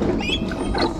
すいません。